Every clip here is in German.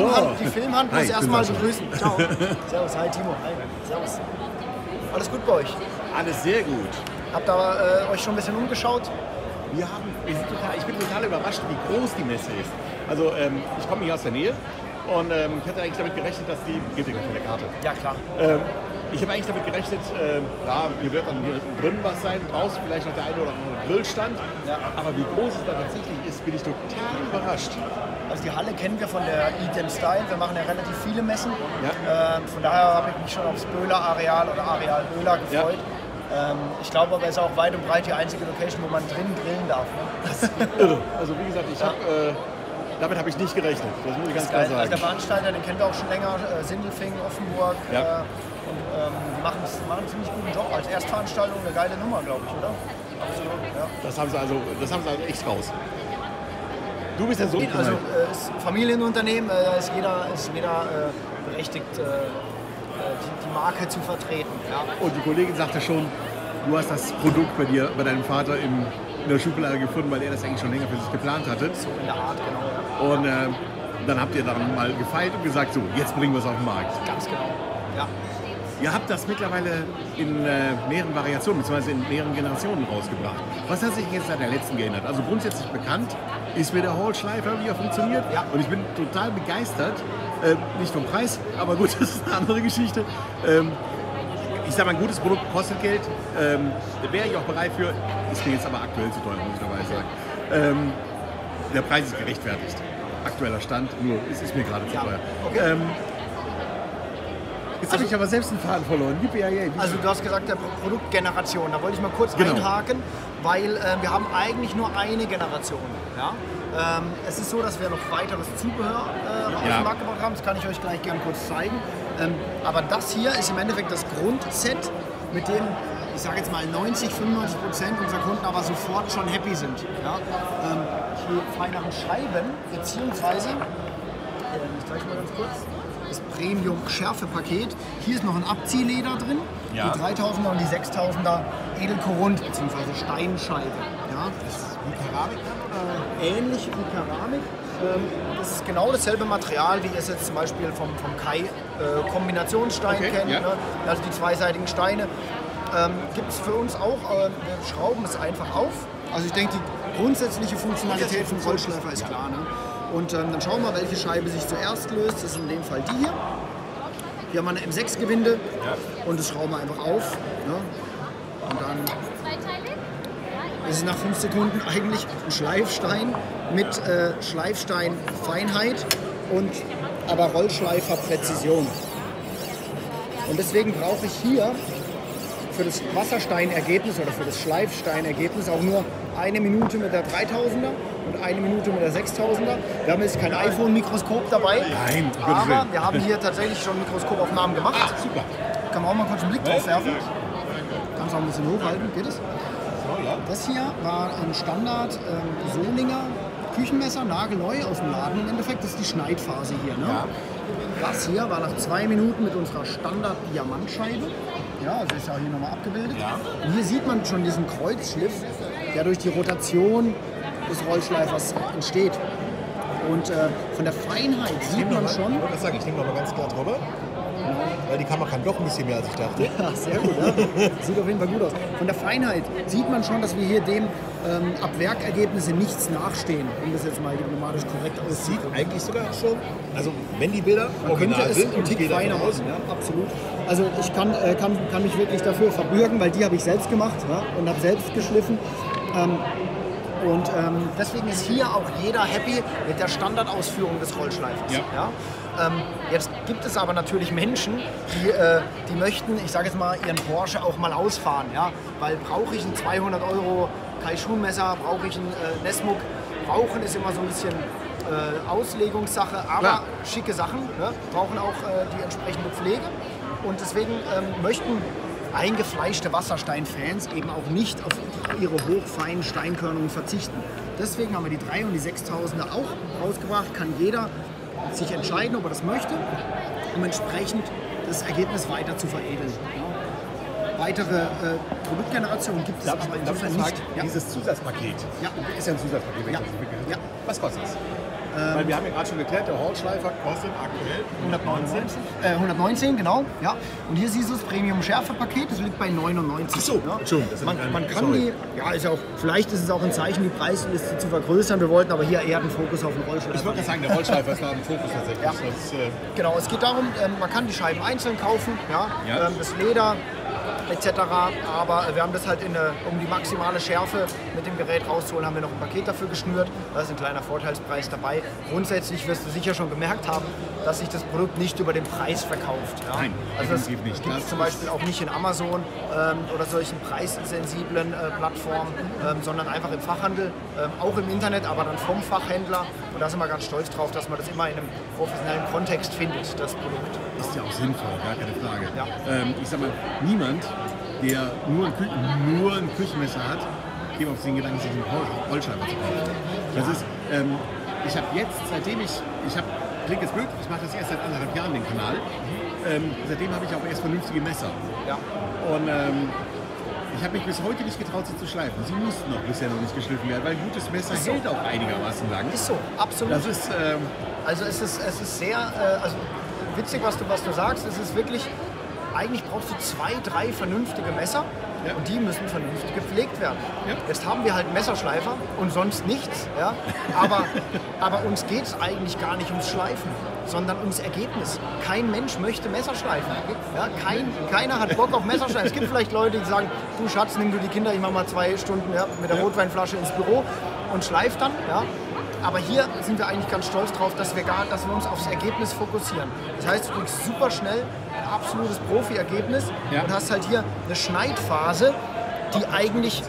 Filmhand, die Filmhand muss erstmal begrüßen. Ciao. Servus, hi Timo. Hi. Servus. Alles gut bei euch? Alles sehr gut. Habt ihr äh, euch schon ein bisschen umgeschaut? Wir haben, wir sind total, ich bin total überrascht, wie groß die Messe ist. Also ähm, ich komme hier aus der Nähe und ähm, ich hatte eigentlich damit gerechnet, dass die, dir von der Karte. Ja, klar. Ähm, ich habe eigentlich damit gerechnet, äh, ja, hier wird dann hier drin was sein, draußen vielleicht noch der eine oder andere Grillstand. Ja. Aber wie groß es da tatsächlich ist, bin ich total überrascht. Also die Halle kennen wir von der Eat Style. Wir machen ja relativ viele Messen. Ja. Ähm, von daher habe ich mich schon aufs Böhler-Areal oder Areal Böhler gefreut. Ähm, ich glaube aber, es ist auch weit und breit die einzige Location, wo man drin grillen darf. Ne? Irre. Also wie gesagt, ich habe, äh, damit habe ich nicht gerechnet. Das muss ich ganz klar. Also sagen. der Veranstalter, den kennen wir auch schon länger, äh, Sindelfingen, Offenburg. Ja. Äh, und ähm, die machen, machen einen ziemlich guten Job. Als Erstveranstaltung eine geile Nummer, glaube ich, oder? Absolut, ja. Das haben sie also, das haben sie also echt raus. Du bist der Sohn Also äh, ist ein Familienunternehmen, äh, da ist jeder, ist jeder äh, berechtigt, äh, die, die Marke zu vertreten. Ja. Und die Kollegin sagte schon, du hast das Produkt bei dir, bei deinem Vater im, in der Schublade gefunden, weil er das eigentlich schon länger für sich geplant hatte. So in der Art, genau. Und äh, dann habt ihr dann mal gefeilt und gesagt, so, jetzt bringen wir es auf den Markt. Ganz genau. Ja. Ihr habt das mittlerweile in äh, mehreren Variationen, beziehungsweise in mehreren Generationen rausgebracht. Was hat sich jetzt seit der letzten geändert? Also grundsätzlich bekannt ist mir der Hall-Schleifer, wie er funktioniert. Ja. Und ich bin total begeistert. Äh, nicht vom Preis, aber gut, das ist eine andere Geschichte. Ähm, ich sage mal, ein gutes Produkt kostet Geld. Ähm, Wäre ich auch bereit für. Ist mir jetzt aber aktuell zu teuer, muss ich dabei sagen. Ähm, der Preis ist gerechtfertigt. Aktueller Stand, nur es ist mir gerade zu teuer. okay. Ähm, jetzt habe ich aber selbst einen Faden verloren. Also du hast gesagt, der Pro- Produktgeneration. Da wollte ich mal kurz Genau. einhaken, weil äh, wir haben eigentlich nur eine Generation. Ja? Ähm, es ist so, dass wir noch weiteres Zubehör äh, auf Ja. den Markt gebracht haben. Das kann ich euch gleich gerne kurz zeigen. Ähm, aber das hier ist im Endeffekt das Grundset, mit dem ich sage jetzt mal 90, 95 Prozent unserer Kunden aber sofort schon happy sind. Ja? Ähm, die feineren Scheiben, beziehungsweise ähm, ich zeige mal ganz kurz. Das Premium Schärfepaket. Hier ist noch ein Abziehleder drin. Ja. Die 3000er und die 6000er Edelkorund bzw. Steinscheibe. Ja, das ist wie Keramik äh, ähnlich wie Keramik. Ähm, das ist genau dasselbe Material, wie ihr es jetzt zum Beispiel vom, vom Kai äh, Kombinationsstein Okay, kennt. ja. Ne? Also die zweiseitigen Steine. Ähm, Gibt es für uns auch. Äh, wir schrauben es einfach auf. Also ich denke, die grundsätzliche Funktionalität vom Rollschleifer ist klar. Ne? Und ähm, dann schauen wir, welche Scheibe sich zuerst löst. Das ist in dem Fall die hier. Hier haben wir eine M6-Gewinde und das schrauben wir einfach auf. Ne? Und dann ist es nach fünf Sekunden eigentlich ein Schleifstein mit äh, Schleifsteinfeinheit und aber Rollschleiferpräzision. Und deswegen brauche ich hier für das Wassersteinergebnis oder für das Schleifsteinergebnis auch nur eine Minute mit der 3000er und eine Minute mit der 6000er. Wir haben jetzt kein iPhone-Mikroskop dabei, Nein, aber wir haben hier tatsächlich schon Mikroskopaufnahmen gemacht. Ah, super. Kann man auch mal kurz einen Blick drauf werfen. Kannst auch ein bisschen hochhalten, geht es? Das hier war ein Standard ähm, Solinger Küchenmesser, nagelneu aus dem Laden im Endeffekt. Das ist die Schneidphase hier. Ne? Das hier war nach zwei Minuten mit unserer Standard-Diamantscheibe. Ja, also ist ja hier nochmal abgebildet. Und hier sieht man schon diesen Kreuzschliff, der durch die Rotation des Rollschleifers entsteht. Und äh, von der Feinheit sieht man schon. Ich wollte das sagen, ich nehme noch mal ganz klar drüber. Weil die Kamera kann doch ein bisschen mehr, als ich dachte. Ja, sehr gut. Ja. Sieht auf jeden Fall gut aus. Von der Feinheit sieht man schon, dass wir hier dem ähm, ab Werkergebnisse nichts nachstehen, um das jetzt mal diplomatisch korrekt Sieht auszusieht. eigentlich sogar schon, also wenn die Bilder Man könnte original es sind, ein Tick feiner aus, ja, absolut. Also ich kann, äh, kann, kann mich wirklich dafür verbürgen, weil die habe ich selbst gemacht ja, und habe selbst geschliffen. Ähm, und ähm, deswegen ist hier auch jeder happy mit der Standardausführung des Rollschleifers. Ja. Ja? Ähm, jetzt gibt es aber natürlich Menschen, die, äh, die möchten, ich sage jetzt mal, ihren Porsche auch mal ausfahren. Ja? Weil brauche ich ein 200 Euro Kai-Schuhmesser, brauche ich ein äh, Nesmuk. Brauchen ist immer so ein bisschen äh, Auslegungssache, aber Klar. schicke Sachen, ne? brauchen auch äh, die entsprechende Pflege. Und deswegen ähm, möchten eingefleischte Wasserstein-Fans eben auch nicht auf ihre hochfeinen Steinkörnungen verzichten. Deswegen haben wir die 3 und die 6000er auch rausgebracht. Kann jeder sich entscheiden, ob er das möchte, um entsprechend das Ergebnis weiter zu veredeln. Weitere äh, Produktgenerationen gibt es Darf aber insofern nicht. dieses Zusatzpaket, Ja. ist ja ein Zusatzpaket, Ja. das. Was kostet es? Weil wir haben ja gerade schon geklärt, der Hallschleifer kostet aktuell 119. Äh, 119, genau. Ja. Und hier siehst du das Premium-Schärfe-Paket, das liegt bei 99. Ach so, ja. Ist Man, ein- man kann sorry. die, ja, ist auch, vielleicht ist es auch ein Zeichen, die Preisliste zu vergrößern. Wir wollten aber hier eher den Fokus auf den Rollschleifer. Ich gerade sagen, der Hallschleifer ist da im Fokus tatsächlich. Ja. Das, äh, Genau, es geht darum, ähm, man kann die Scheiben einzeln kaufen, ja, Ja. Ähm, das Leder etc. Aber äh, wir haben das halt in eine, um die maximale Schärfe mit dem Gerät rauszuholen, haben wir noch ein Paket dafür geschnürt. Da ist ein kleiner Vorteilspreis dabei. Grundsätzlich wirst du sicher schon gemerkt haben, dass sich das Produkt nicht über den Preis verkauft. Ja. Nein, also das definitiv nicht. gibt es zum Beispiel auch nicht in Amazon ähm, oder solchen preissensiblen äh, Plattformen, ähm, sondern einfach im Fachhandel, ähm, auch im Internet, aber dann vom Fachhändler. Und da sind wir ganz stolz drauf, dass man das immer in einem professionellen Kontext findet, das Produkt. ist ja auch sinnvoll, gar keine Frage. Ja. Ähm, ich sag mal, niemand, der nur ein, Kü nur ein Küchenmesser hat, käme auf den Gedanken, sich einen Rollschleifer zu kaufen. Das ist, ähm, ich habe jetzt, seitdem ich, ich habe, klingt jetzt blöd, ich mache das erst seit anderthalb Jahren, den Kanal. Ähm, seitdem habe ich auch erst vernünftige Messer. Ja. Und ähm, ich habe mich bis heute nicht getraut, sie zu schleifen. Sie mussten noch bisher noch nicht geschliffen werden, weil ein gutes Messer so. hält auch einigermaßen lang. Ist so, absolut. Das ist, ähm, Also es ist, es ist sehr, äh, also witzig, was du, was du sagst. Es ist wirklich, eigentlich brauchst du zwei, drei vernünftige Messer Ja. und die müssen vernünftig gepflegt werden. Ja. Jetzt haben wir halt Messerschleifer und sonst nichts. Ja? Aber, aber uns geht es eigentlich gar nicht ums Schleifen, sondern ums Ergebnis. Kein Mensch möchte Messer schleifen. Ja? Kein, keiner hat Bock auf Messerschleifen. Es gibt vielleicht Leute, die sagen, du Schatz, nimm du die Kinder, ich mache mal zwei Stunden ja, mit der. Rotweinflasche ins Büro und schleif dann. Ja? Aber hier sind wir eigentlich ganz stolz drauf, dass wir, gar, dass wir uns aufs Ergebnis fokussieren. Das heißt, du kriegst super schnell absolutes Profi-Ergebnis Ja. und hast halt hier eine Schneidphase, die eigentlich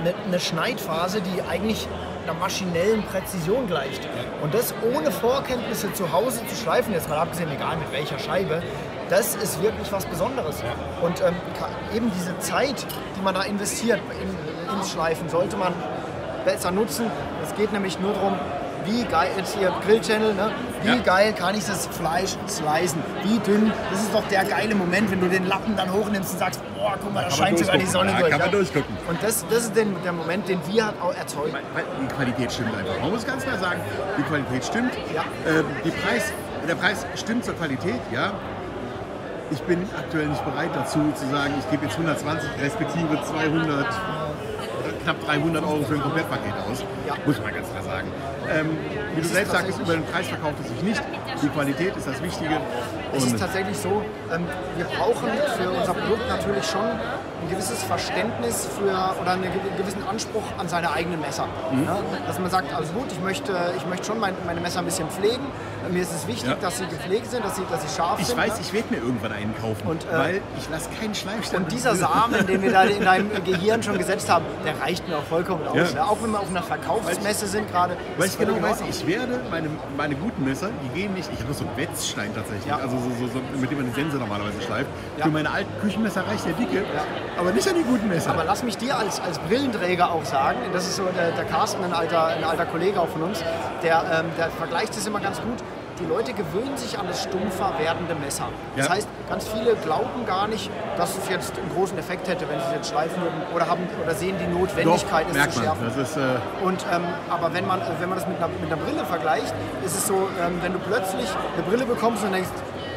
eine, eine Schneidphase, die eigentlich einer maschinellen Präzision gleicht. Und das ohne Vorkenntnisse zu Hause zu schleifen, jetzt mal abgesehen, egal mit welcher Scheibe, das ist wirklich was Besonderes. Und ähm, eben diese Zeit, die man da investiert in, ins Schleifen, sollte man besser nutzen. Es geht nämlich nur darum, wie geil, jetzt hier Grill-Channel, ne? Wie Ja. geil kann ich das Fleisch slicen, wie dünn. Das ist doch der geile Moment, wenn du den Lappen dann hochnimmst und sagst, boah, guck mal, da scheint sogar die. Sonne Da durch. kann man ja. durchgucken. Und das, das ist den, der Moment, den wir halt auch erzeugen. Die Qualität stimmt einfach. Man muss ganz klar sagen, die Qualität stimmt. Ja. Ähm, die Preis, der Preis stimmt zur Qualität, ja. Ich bin aktuell nicht bereit dazu zu sagen, ich gebe jetzt 120 respektive 200, oder knapp 300 Euro für ein Komplettpaket aus. Ja. Muss man ganz klar sagen. Ähm, wie du selbst sagst, über den Preis verkauft es sich nicht. Die Qualität ist das Wichtige. Es ist tatsächlich so, ähm, wir brauchen für unser Produkt natürlich schon ein gewisses Verständnis für oder einen gew- gewissen Anspruch an seine eigenen Messer. Mhm. Dass man sagt, also gut, ich möchte, ich möchte schon mein, meine Messer ein bisschen pflegen. Mir ist es wichtig, Ja. dass sie gepflegt sind, dass sie, dass sie scharf ich sind. weiß, ja. ich werde mir irgendwann einen kaufen, Und, äh, weil ich lasse keinen Schleifstein. Und dieser Samen, den wir da in deinem Gehirn schon gesetzt haben, der reicht mir auch vollkommen aus. Ja. Ne? Auch wenn wir auf einer Verkaufsmesse sind gerade. Weil ich genau weiß, ich werde meine, meine guten Messer, die gehen nicht. Ich habe so einen Wetzstein tatsächlich, Ja. also so, so, mit dem man den Sense normalerweise schleift. Ja. Für meine alten Küchenmesser reicht der dicke, aber nicht an die guten Messer. Aber lass mich dir als, als Brillenträger auch sagen, das ist so der, der Carsten, ein alter, ein alter Kollege auch von uns, der, ähm, der vergleicht es immer ganz gut. Die Leute gewöhnen sich an das stumpfer werdende Messer. Das Ja. heißt, ganz viele glauben gar nicht, dass es jetzt einen großen Effekt hätte, wenn sie es jetzt schleifen würden oder, haben, oder sehen die Notwendigkeit, Doch, es merkt zu man. schärfen. Das ist, äh, Und, ähm, aber wenn man, wenn man das mit einer, mit einer Brille vergleicht, ist es so, ähm, wenn du plötzlich eine Brille bekommst und denkst,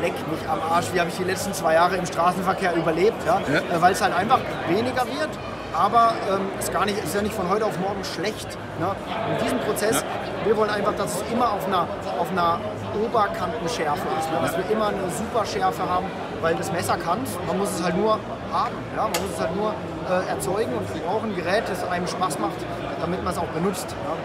leck mich am Arsch, wie habe ich die letzten zwei Jahre im Straßenverkehr überlebt, ja? Ja. Äh, weil es halt einfach weniger wird. Aber ähm, ist, gar nicht, ist ja nicht von heute auf morgen schlecht. Ne? In diesem Prozess, wir wollen einfach, dass es immer auf einer, auf einer Oberkantenschärfe ist. Ne? Dass wir immer eine super Schärfe haben, weil das Messer kann Man muss es halt nur haben. Ja? Man muss es halt nur äh, erzeugen und wir brauchen ein Gerät, das einem Spaß macht, damit man es auch benutzt. Ja?